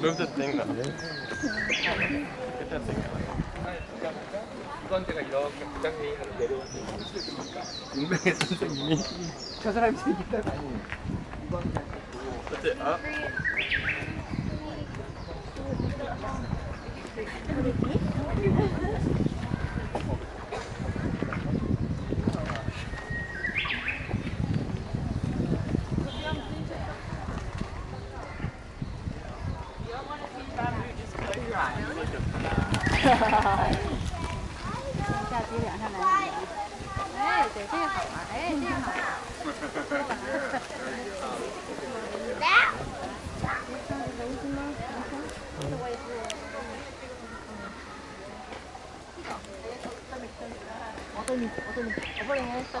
Move the thing though. Get that thing out. 이건대가 이렇게 부장회의하러 내려와서 실을 씁니까? 운명의 선생님이. 저 사람이 생긴다고 아니 이건 下去两下来哎对这个好玩哎这个好。玩来啊我等你我等你我不能喝这